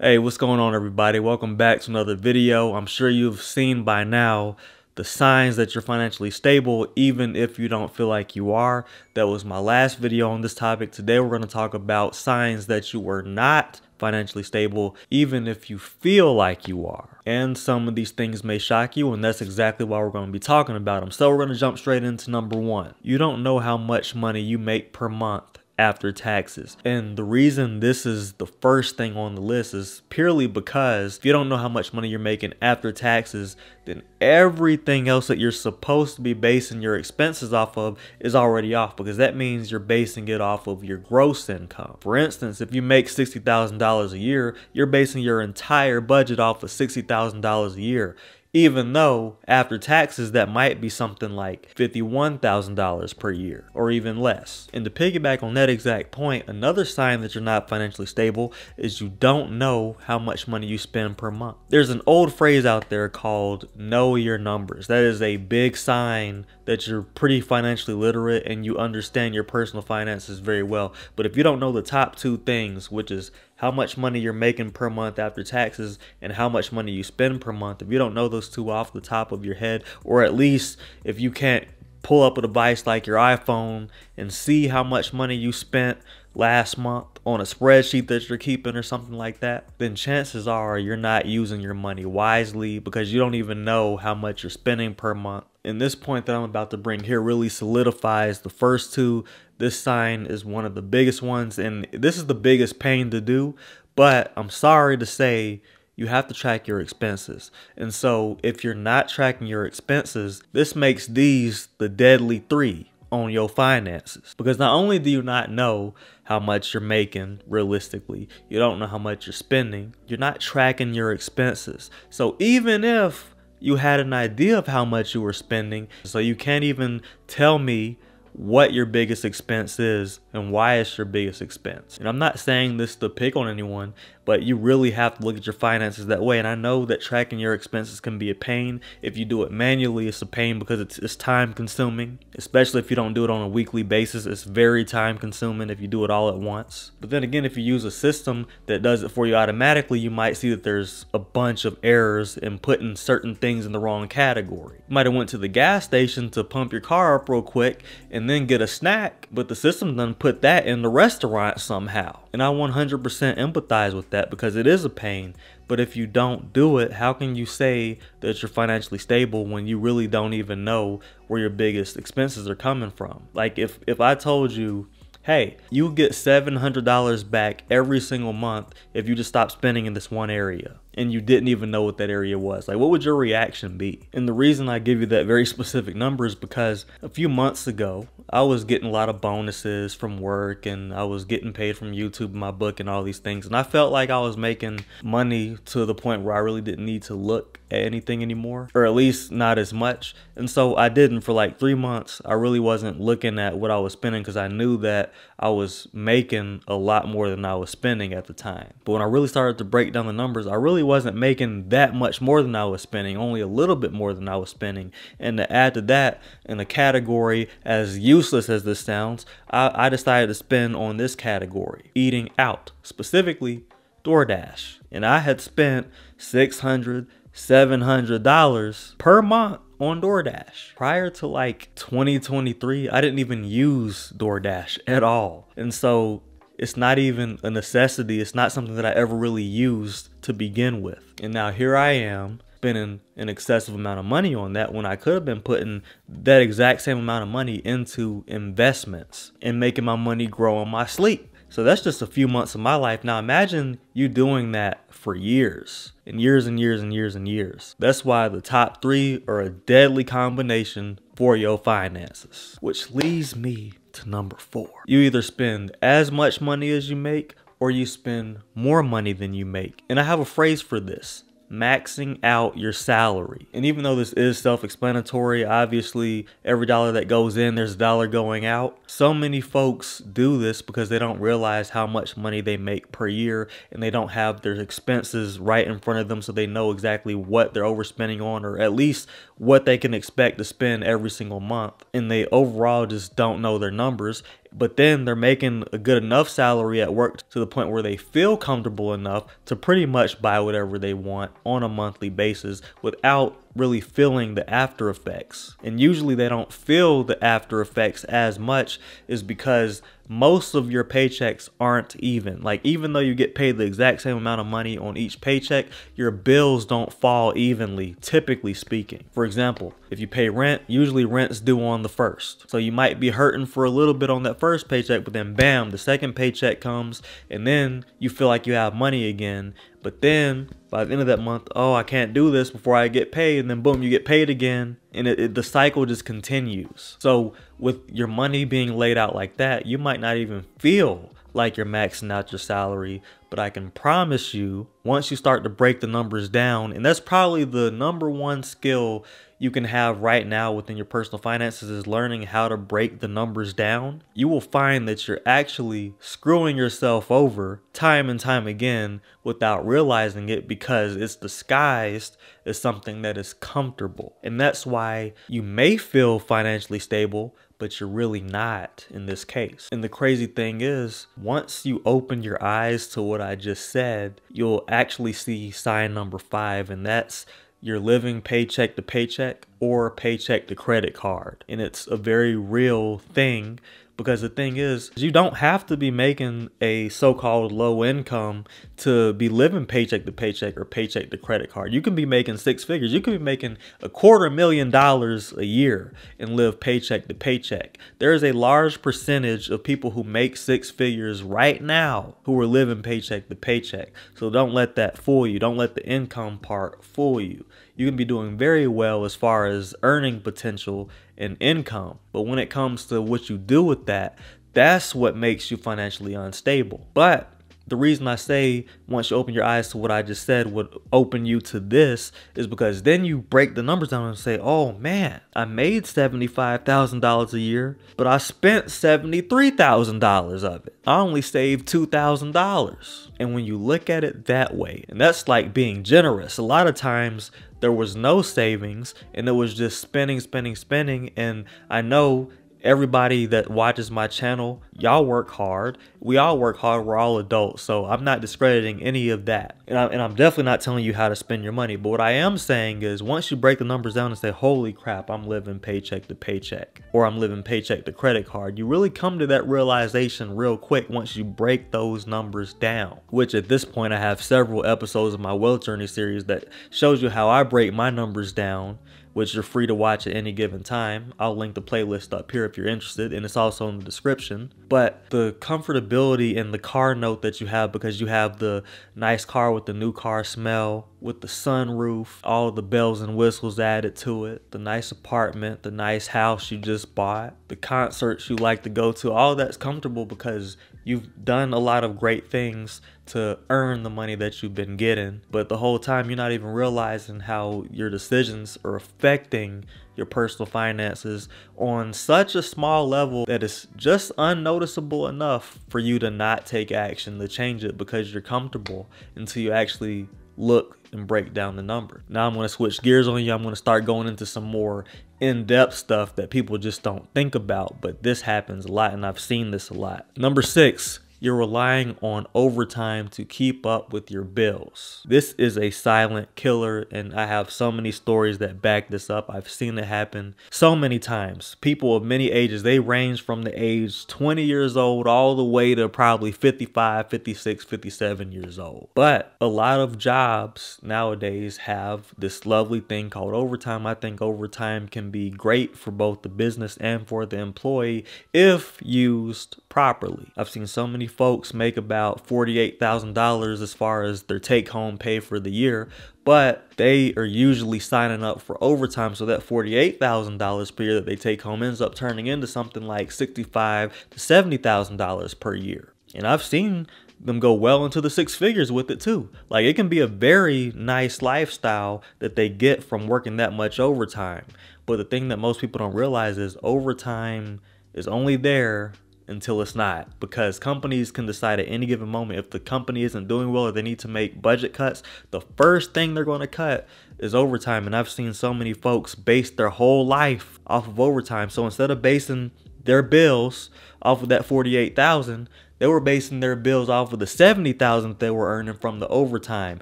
Hey, what's going on everybody? Welcome back to another video. I'm sure you've seen by now the signs that you're financially stable even if you don't feel like you are. That was my last video on this topic. Today we're going to talk about signs that you are not financially stable even if you feel like you are. And some of these things may shock you and that's exactly why we're going to be talking about them. So we're going to jump straight into number one. You don't know how much money you make per month after taxes. And the reason this is the first thing on the list is purely because if you don't know how much money you're making after taxes, then everything else that you're supposed to be basing your expenses off of is already off because that means you're basing it off of your gross income. For instance, if you make $60,000 a year, you're basing your entire budget off of $60,000 a year even though after taxes that might be something like $51,000 per year or even less. And to piggyback on that exact point, another sign that you're not financially stable is you don't know how much money you spend per month. There's an old phrase out there called know your numbers. That is a big sign that you're pretty financially literate and you understand your personal finances very well. But if you don't know the top two things, which is how much money you're making per month after taxes and how much money you spend per month. If you don't know those two off the top of your head, or at least if you can't pull up a device like your iPhone and see how much money you spent last month on a spreadsheet that you're keeping or something like that, then chances are you're not using your money wisely because you don't even know how much you're spending per month. And this point that I'm about to bring here really solidifies the first two. This sign is one of the biggest ones, and this is the biggest pain to do. But I'm sorry to say, you have to track your expenses. And so if you're not tracking your expenses, this makes these the deadly three on your finances. Because not only do you not know how much you're making realistically, you don't know how much you're spending, you're not tracking your expenses. So even if you had an idea of how much you were spending, so you can't even tell me what your biggest expense is and why it's your biggest expense. And I'm not saying this to pick on anyone, but you really have to look at your finances that way. And I know that tracking your expenses can be a pain. If you do it manually, it's a pain because it's, it's time consuming, especially if you don't do it on a weekly basis. It's very time consuming if you do it all at once. But then again, if you use a system that does it for you automatically, you might see that there's a bunch of errors in putting certain things in the wrong category. You might have went to the gas station to pump your car up real quick and then get a snack, but the system then put that in the restaurant somehow. And I 100% empathize with that because it is a pain. But if you don't do it, how can you say that you're financially stable when you really don't even know where your biggest expenses are coming from? Like if if I told you hey, you get $700 back every single month if you just stop spending in this one area and you didn't even know what that area was. Like, what would your reaction be? And the reason I give you that very specific number is because a few months ago, I was getting a lot of bonuses from work and I was getting paid from YouTube, my book, and all these things. And I felt like I was making money to the point where I really didn't need to look at anything anymore, or at least not as much. And so I didn't for like three months. I really wasn't looking at what I was spending because I knew that I was making a lot more than I was spending at the time. But when I really started to break down the numbers, I really wasn't making that much more than I was spending, only a little bit more than I was spending. And to add to that, in a category as useless as this sounds, I, I decided to spend on this category eating out, specifically DoorDash. And I had spent $600, $700 per month on DoorDash. Prior to like 2023, I didn't even use DoorDash at all. And so it's not even a necessity. It's not something that I ever really used to begin with. And now here I am spending an excessive amount of money on that when I could have been putting that exact same amount of money into investments and making my money grow in my sleep. So that's just a few months of my life. Now imagine you doing that for years and years and years and years and years. That's why the top three are a deadly combination for your finances. Which leads me to number four. You either spend as much money as you make or you spend more money than you make. And I have a phrase for this maxing out your salary. And even though this is self explanatory, obviously every dollar that goes in, there's a dollar going out. So many folks do this because they don't realize how much money they make per year and they don't have their expenses right in front of them so they know exactly what they're overspending on or at least what they can expect to spend every single month. And they overall just don't know their numbers but then they're making a good enough salary at work to the point where they feel comfortable enough to pretty much buy whatever they want on a monthly basis without really feeling the after effects. And usually they don't feel the after effects as much is because most of your paychecks aren't even. Like even though you get paid the exact same amount of money on each paycheck, your bills don't fall evenly, typically speaking. For example, if you pay rent, usually rent's due on the first. So you might be hurting for a little bit on that first paycheck, but then bam, the second paycheck comes and then you feel like you have money again. But then by the end of that month, oh, I can't do this before I get paid. And then boom, you get paid again. And it, it, the cycle just continues. So with your money being laid out like that, you might not even feel like you're maxing out your salary. But I can promise you, once you start to break the numbers down, and that's probably the number one skill you can have right now within your personal finances is learning how to break the numbers down, you will find that you're actually screwing yourself over time and time again without realizing it because it's disguised as something that is comfortable. And that's why you may feel financially stable, but you're really not in this case. And the crazy thing is, once you open your eyes to what I just said, you'll actually see sign number five, and that's you're living paycheck to paycheck or paycheck to credit card. And it's a very real thing because the thing is, you don't have to be making a so-called low income to be living paycheck to paycheck or paycheck to credit card. You can be making six figures. You can be making a quarter million dollars a year and live paycheck to paycheck. There is a large percentage of people who make six figures right now who are living paycheck to paycheck. So don't let that fool you. Don't let the income part fool you you can be doing very well as far as earning potential and income. But when it comes to what you do with that, that's what makes you financially unstable. But the reason I say once you open your eyes to what I just said would open you to this is because then you break the numbers down and say, oh man, I made $75,000 a year, but I spent $73,000 of it. I only saved $2,000. And when you look at it that way, and that's like being generous, a lot of times there was no savings and it was just spending, spending, spending. And I know everybody that watches my channel, y'all work hard. We all work hard. We're all adults. So I'm not discrediting any of that. And, I, am definitely not telling you how to spend your money. But what I am saying is once you break the numbers down and say, holy crap, I'm living paycheck to paycheck or I'm living paycheck to credit card, you really come to that realization real quick once you break those numbers down. Which at this point, I have several episodes of my Wealth Journey series that shows you how I break my numbers down which you're free to watch at any given time. I'll link the playlist up here if you're interested, and it's also in the description. But the comfortability in the car note that you have because you have the nice car with the new car smell, with the sunroof, all the bells and whistles added to it, the nice apartment, the nice house you just bought, the concerts you like to go to, all that's comfortable because you've done a lot of great things to earn the money that you've been getting. But the whole time you're not even realizing how your decisions are affecting your personal finances on such a small level that it's just unnoticeable enough for you to not take action to change it because you're comfortable until you actually look and break down the number. Now I'm going to switch gears on you. I'm going to start going into some more in-depth stuff that people just don't think about, but this happens a lot and I've seen this a lot. Number six, you're relying on overtime to keep up with your bills. This is a silent killer, and I have so many stories that back this up. I've seen it happen so many times. People of many ages, they range from the age 20 years old all the way to probably 55, 56, 57 years old. But a lot of jobs nowadays have this lovely thing called overtime. I think overtime can be great for both the business and for the employee if used properly. I've seen so many folks make about $48,000 as far as their take home pay for the year, but they are usually signing up for overtime. So that $48,000 per year that they take home ends up turning into something like $65 to $70,000 per year. And I've seen them go well into the six figures with it too. Like it can be a very nice lifestyle that they get from working that much overtime. But the thing that most people don't realize is overtime is only there until it's not because companies can decide at any given moment if the company isn't doing well or they need to make budget cuts the first thing they're going to cut is overtime. And i've seen so many folks base their whole life off of overtime. So instead of basing their bills off of that 48,000, they were basing their bills off of the 70,000 they were earning from the overtime.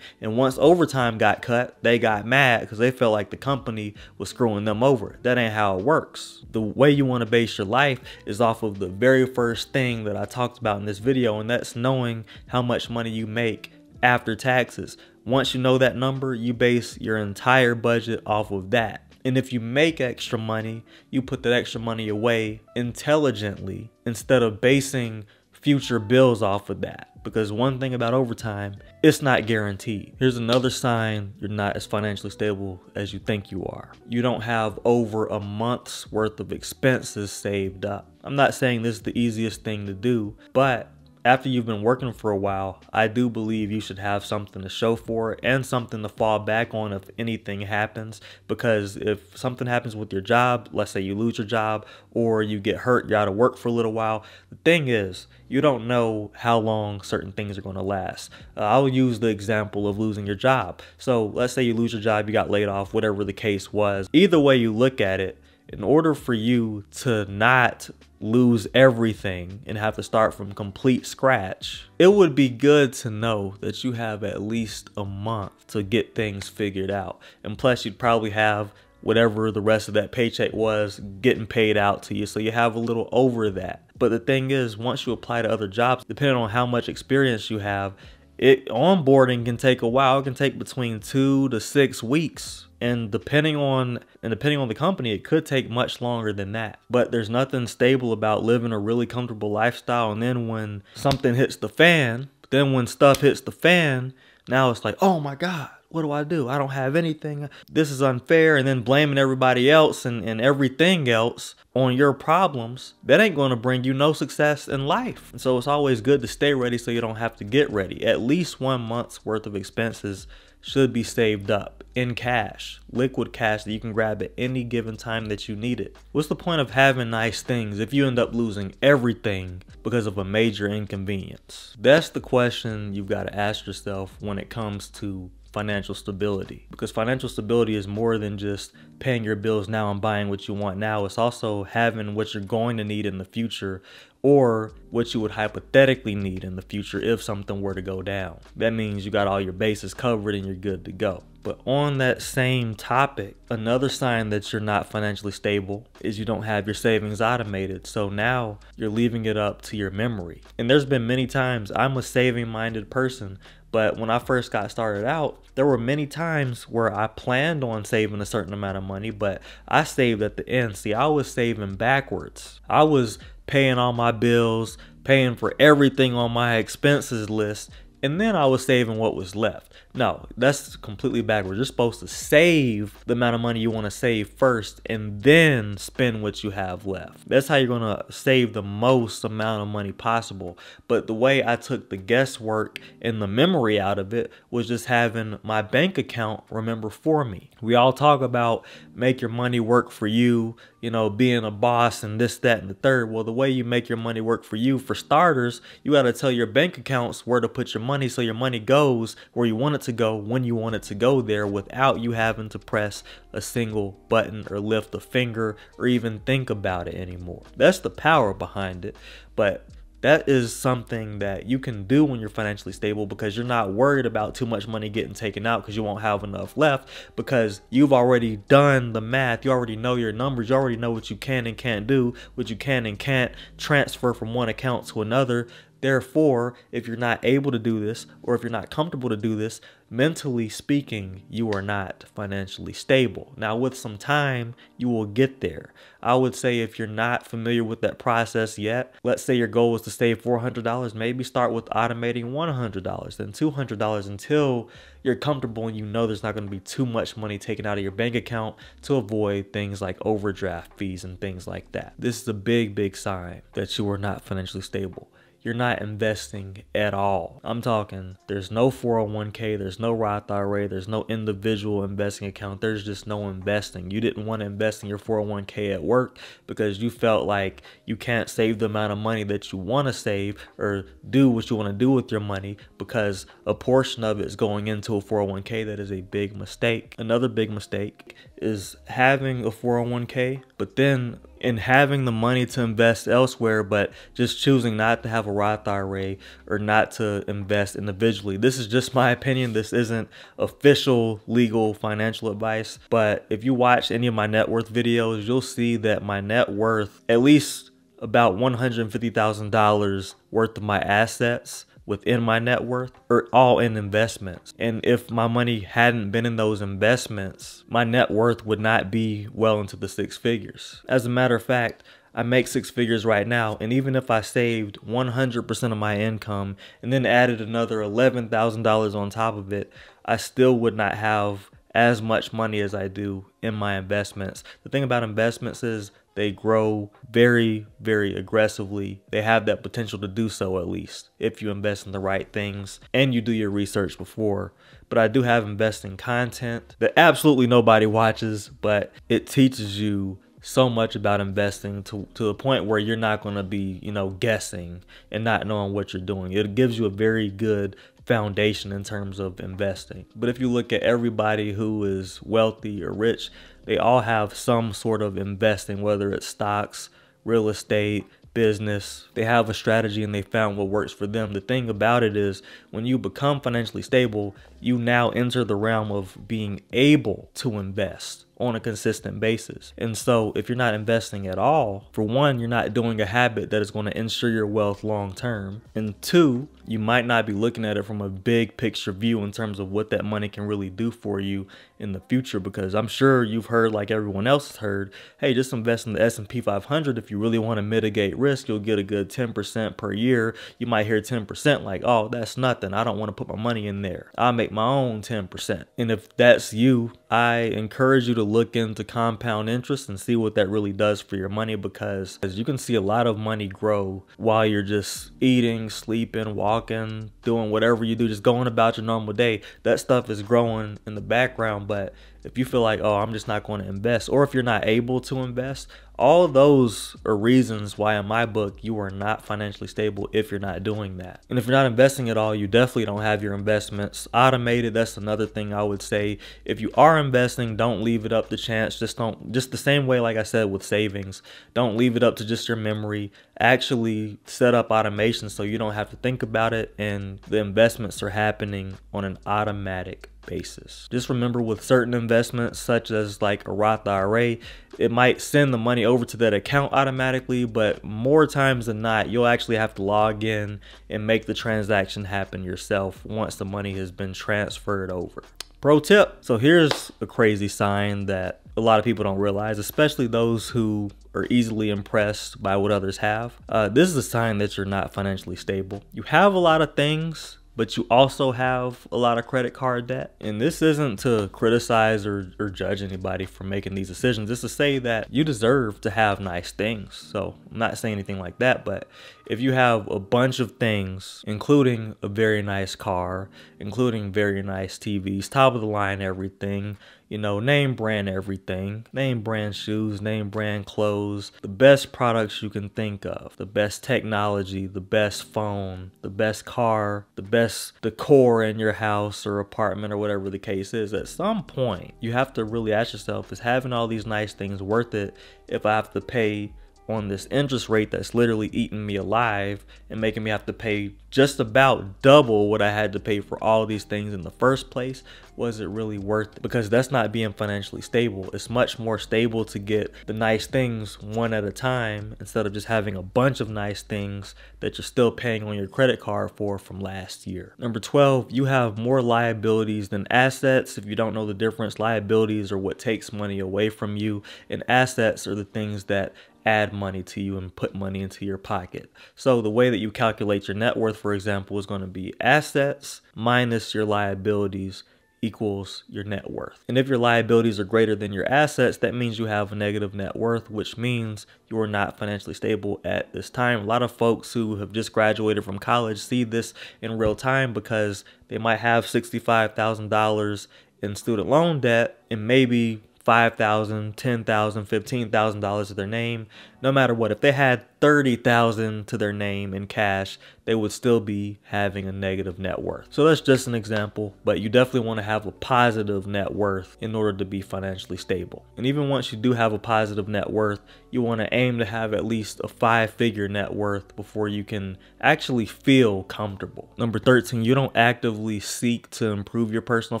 And once overtime got cut, they got mad because they felt like the company was screwing them over. That ain't how it works. The way you want to base your life is off of the very first thing that I talked about in this video, and that's knowing how much money you make after taxes. Once you know that number, you base your entire budget off of that. And if you make extra money, you put that extra money away intelligently instead of basing future bills off of that. Because one thing about overtime, it's not guaranteed. Here's another sign you're not as financially stable as you think you are. You don't have over a month's worth of expenses saved up. I'm not saying this is the easiest thing to do, but after you've been working for a while, I do believe you should have something to show for and something to fall back on if anything happens. Because if something happens with your job, let's say you lose your job or you get hurt, you're out of work for a little while, the thing is, you don't know how long certain things are going to last. Uh, I'll use the example of losing your job. So let's say you lose your job, you got laid off, whatever the case was. Either way you look at it, in order for you to not lose everything and have to start from complete scratch, it would be good to know that you have at least a month to get things figured out. And plus, you'd probably have whatever the rest of that paycheck was getting paid out to you. So you have a little over that. But the thing is, once you apply to other jobs, depending on how much experience you have, it onboarding can take a while. It can take between two to six weeks and depending on and depending on the company it could take much longer than that but there's nothing stable about living a really comfortable lifestyle and then when something hits the fan then when stuff hits the fan now it's like oh my god what do I do? I don't have anything. This is unfair. And then blaming everybody else and, and everything else on your problems, that ain't going to bring you no success in life. And so it's always good to stay ready so you don't have to get ready. At least one month's worth of expenses should be saved up in cash, liquid cash that you can grab at any given time that you need it. What's the point of having nice things if you end up losing everything because of a major inconvenience? That's the question you've got to ask yourself when it comes to financial stability. Because financial stability is more than just paying your bills now and buying what you want now. It's also having what you're going to need in the future or what you would hypothetically need in the future if something were to go down. That means you got all your bases covered and you're good to go. But on that same topic, another sign that you're not financially stable is you don't have your savings automated. So now you're leaving it up to your memory. And there's been many times I'm a saving minded person, but when I first got started out, there were many times where I planned on saving a certain amount of money, but I saved at the end. See, I was saving backwards. I was paying all my bills, paying for everything on my expenses list, and then I was saving what was left. No, that's completely backwards. You're supposed to save the amount of money you want to save first and then spend what you have left. That's how you're going to save the most amount of money possible. But the way I took the guesswork and the memory out of it was just having my bank account remember for me. We all talk about make your money work for you, you know, being a boss and this, that, and the third. Well, the way you make your money work for you, for starters, you got to tell your bank accounts where to put your money so your money goes where you want it to go when you want it to go there without you having to press a single button or lift a finger or even think about it anymore. That's the power behind it. But that is something that you can do when you're financially stable because you're not worried about too much money getting taken out because you won't have enough left because you've already done the math. You already know your numbers. You already know what you can and can't do, what you can and can't transfer from one account to another. Therefore, if you're not able to do this or if you're not comfortable to do this, mentally speaking, you are not financially stable. Now, with some time, you will get there. I would say if you're not familiar with that process yet, let's say your goal is to save $400, maybe start with automating $100, then $200 until you're comfortable and you know there's not going to be too much money taken out of your bank account to avoid things like overdraft fees and things like that. This is a big, big sign that you are not financially stable you're not investing at all. I'm talking there's no 401k, there's no Roth IRA, there's no individual investing account. There's just no investing. You didn't want to invest in your 401k at work because you felt like you can't save the amount of money that you want to save or do what you want to do with your money because a portion of it is going into a 401k. That is a big mistake. Another big mistake is having a 401k, but then in having the money to invest elsewhere, but just choosing not to have a Roth IRA or not to invest individually. This is just my opinion. This isn't official legal financial advice. But if you watch any of my net worth videos, you'll see that my net worth, at least about $150,000 worth of my assets within my net worth are all in investments. And if my money hadn't been in those investments, my net worth would not be well into the six figures. As a matter of fact, I make six figures right now, and even if I saved 100% of my income and then added another $11,000 on top of it, I still would not have as much money as I do in my investments. The thing about investments is they grow very, very aggressively. They have that potential to do so at least if you invest in the right things and you do your research before. But I do have investing content that absolutely nobody watches, but it teaches you so much about investing to, to the point where you're not going to be, you know, guessing and not knowing what you're doing. It gives you a very good foundation in terms of investing. But if you look at everybody who is wealthy or rich, they all have some sort of investing, whether it's stocks, real estate, business. They have a strategy and they found what works for them. The thing about it is when you become financially stable, you now enter the realm of being able to invest on a consistent basis. And so, if you're not investing at all, for one, you're not doing a habit that is going to ensure your wealth long term. And two, you might not be looking at it from a big picture view in terms of what that money can really do for you in the future because I'm sure you've heard like everyone else has heard, hey, just invest in the S&P 500 if you really want to mitigate risk, you'll get a good 10% per year. You might hear 10% like, "Oh, that's nothing. I don't want to put my money in there. I'll make my own 10%." And if that's you, I encourage you to look into compound interest and see what that really does for your money because as you can see a lot of money grow while you're just eating, sleeping, walking, doing whatever you do, just going about your normal day. That stuff is growing in the background, but if you feel like, oh, I'm just not going to invest, or if you're not able to invest, all those are reasons why, in my book, you are not financially stable if you're not doing that. And if you're not investing at all, you definitely don't have your investments automated. That's another thing I would say. If you are investing, don't leave it up to chance. Just don't, just the same way, like I said, with savings, don't leave it up to just your memory. Actually set up automation so you don't have to think about it and the investments are happening on an automatic basis. Just remember with certain investments such as like a Roth IRA, it might send the money over to that account automatically, but more times than not, you'll actually have to log in and make the transaction happen yourself once the money has been transferred over. Pro tip. So here's a crazy sign that a lot of people don't realize, especially those who are easily impressed by what others have. Uh, this is a sign that you're not financially stable. You have a lot of things, but you also have a lot of credit card debt. And this isn't to criticize or, or judge anybody for making these decisions. It's to say that you deserve to have nice things. So I'm not saying anything like that, but if you have a bunch of things, including a very nice car, including very nice TVs, top of the line everything, you know, name brand everything, name brand shoes, name brand clothes, the best products you can think of, the best technology, the best phone, the best car, the best decor in your house or apartment or whatever the case is. At some point, you have to really ask yourself, is having all these nice things worth it if I have to pay on this interest rate that's literally eating me alive and making me have to pay just about double what I had to pay for all these things in the first place, was it really worth it? Because that's not being financially stable. It's much more stable to get the nice things one at a time instead of just having a bunch of nice things that you're still paying on your credit card for from last year. Number 12, you have more liabilities than assets. If you don't know the difference, liabilities are what takes money away from you, and assets are the things that add money to you and put money into your pocket. So the way that you calculate your net worth, for example, is going to be assets minus your liabilities equals your net worth. And if your liabilities are greater than your assets, that means you have a negative net worth, which means you are not financially stable at this time. A lot of folks who have just graduated from college see this in real time because they might have $65,000 in student loan debt and maybe $5,000, $10,000, $15,000 to their name. No matter what. If they had 30,000 to their name in cash, they would still be having a negative net worth. So that's just an example, but you definitely want to have a positive net worth in order to be financially stable. And even once you do have a positive net worth, you want to aim to have at least a five figure net worth before you can actually feel comfortable. Number 13, you don't actively seek to improve your personal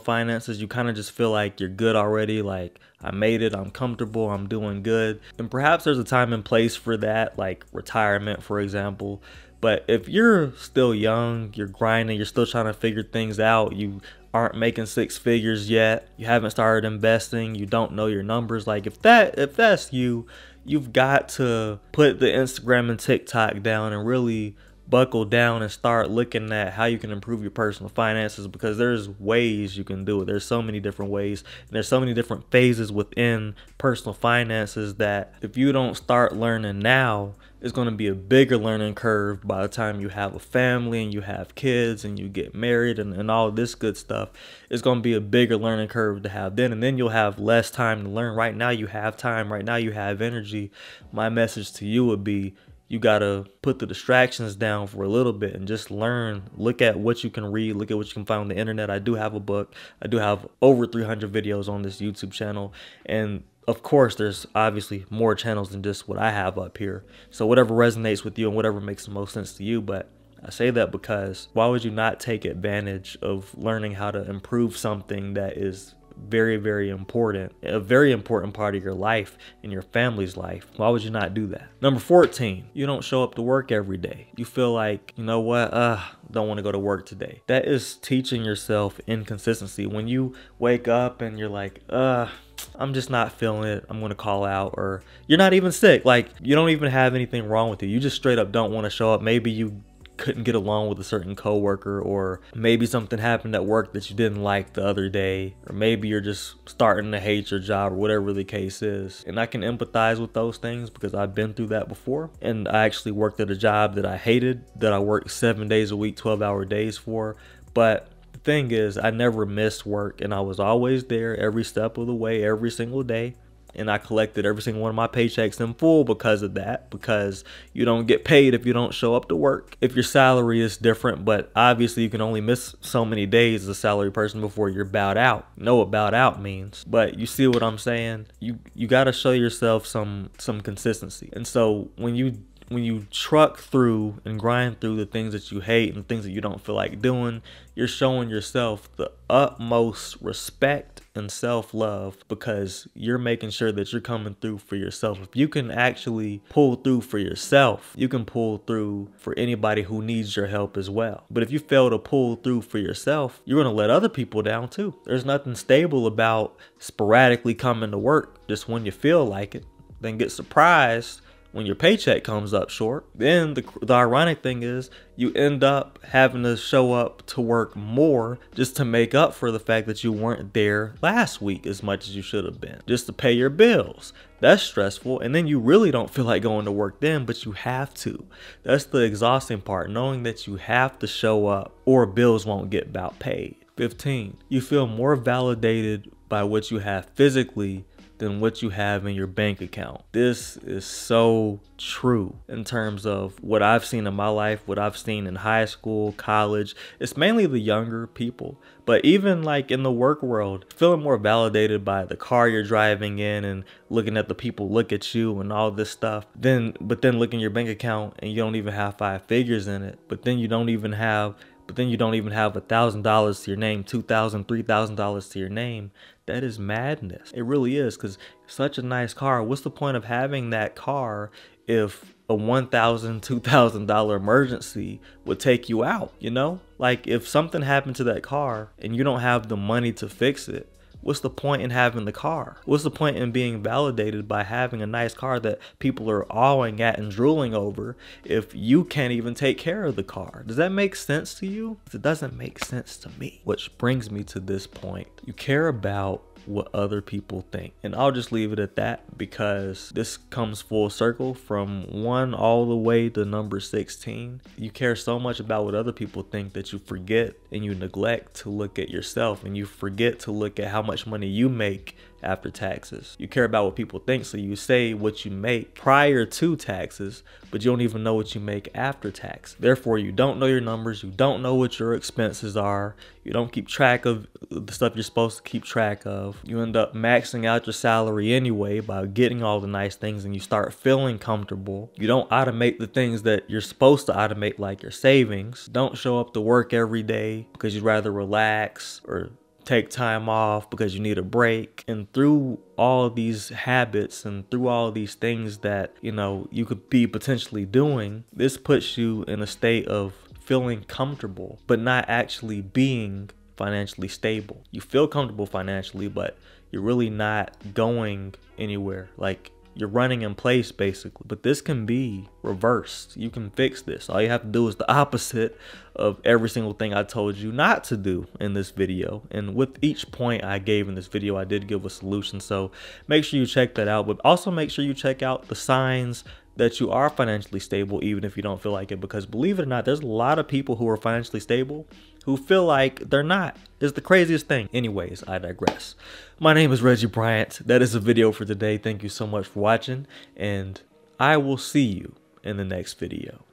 finances. You kind of just feel like you're good already. Like, I made it, I'm comfortable, I'm doing good. And perhaps there's a time and place for that, like retirement, for example. But if you're still young, you're grinding, you're still trying to figure things out, you aren't making six figures yet, you haven't started investing, you don't know your numbers, like if that if that's you, you've got to put the Instagram and TikTok down and really buckle down and start looking at how you can improve your personal finances because there's ways you can do it. There's so many different ways and there's so many different phases within personal finances that if you don't start learning now, it's going to be a bigger learning curve by the time you have a family and you have kids and you get married and, and all this good stuff. It's going to be a bigger learning curve to have then, and then you'll have less time to learn. Right now, you have time. Right now, you have energy. My message to you would be you got to put the distractions down for a little bit and just learn. Look at what you can read, look at what you can find on the internet. I do have a book, I do have over 300 videos on this YouTube channel. And of course, there's obviously more channels than just what I have up here. So, whatever resonates with you and whatever makes the most sense to you. But I say that because why would you not take advantage of learning how to improve something that is very, very important, a very important part of your life and your family's life. Why would you not do that? Number 14, you don't show up to work every day. You feel like, you know what, uh, don't want to go to work today. That is teaching yourself inconsistency. When you wake up and you're like, uh, I'm just not feeling it. I'm going to call out or you're not even sick. Like you don't even have anything wrong with you. You just straight up don't want to show up. Maybe you couldn't get along with a certain coworker or maybe something happened at work that you didn't like the other day or maybe you're just starting to hate your job or whatever the case is. And i can empathize with those things because i've been through that before. And i actually worked at a job that i hated that i worked seven days a week 12 hour days for. But the thing is i never missed work and i was always there every step of the way every single day and I collected every single one of my paychecks in full because of that because you don't get paid if you don't show up to work. If your salary is different, but obviously you can only miss so many days as a salary person before you're bowed out. Know what bowed out means. But you see what I'm saying? You you got to show yourself some some consistency. And so when you when you truck through and grind through the things that you hate and the things that you don't feel like doing, you're showing yourself the utmost respect and self love because you're making sure that you're coming through for yourself. If you can actually pull through for yourself, you can pull through for anybody who needs your help as well. But if you fail to pull through for yourself, you're going to let other people down too. There's nothing stable about sporadically coming to work just when you feel like it. Then get surprised when your paycheck comes up short, then the, the ironic thing is you end up having to show up to work more just to make up for the fact that you weren't there last week as much as you should have been, just to pay your bills. That's stressful. And then you really don't feel like going to work then, but you have to. That's the exhausting part, knowing that you have to show up or bills won't get about paid. 15. You feel more validated by what you have physically than what you have in your bank account. This is so true in terms of what I've seen in my life, what I've seen in high school, college. It's mainly the younger people, but even like in the work world, feeling more validated by the car you're driving in and looking at the people look at you and all this stuff. Then, but then looking in your bank account and you don't even have five figures in it, but then you don't even have but then you don't even have a thousand dollars to your name, two thousand, three thousand dollars to your name. That is madness. It really is because such a nice car. What's the point of having that car if a $1,000, $2,000 emergency would take you out, you know? Like if something happened to that car and you don't have the money to fix it, What's the point in having the car? What's the point in being validated by having a nice car that people are awing at and drooling over if you can't even take care of the car? Does that make sense to you? It doesn't make sense to me. Which brings me to this point. You care about what other people think. And I'll just leave it at that because this comes full circle from one all the way to number 16. You care so much about what other people think that you forget and you neglect to look at yourself and you forget to look at how much money you make after taxes. You care about what people think, so you say what you make prior to taxes, but you don't even know what you make after tax. Therefore, you don't know your numbers, you don't know what your expenses are, you don't keep track of the stuff you're supposed to keep track of. You end up maxing out your salary anyway by getting all the nice things and you start feeling comfortable. You don't automate the things that you're supposed to automate like your savings. Don't show up to work every day because you'd rather relax or take time off because you need a break. And through all these habits and through all these things that, you know, you could be potentially doing, this puts you in a state of feeling comfortable, but not actually being financially stable. You feel comfortable financially, but you're really not going anywhere. Like you're running in place basically. But this can be reversed. You can fix this. All you have to do is the opposite of every single thing I told you not to do in this video. And with each point I gave in this video, I did give a solution. So make sure you check that out. But also make sure you check out the signs that you are financially stable even if you don't feel like it because believe it or not there's a lot of people who are financially stable who feel like they're not it's the craziest thing. Anyways i digress. My name is reggie bryant. That is the video for today. Thank you so much for watching and i will see you in the next video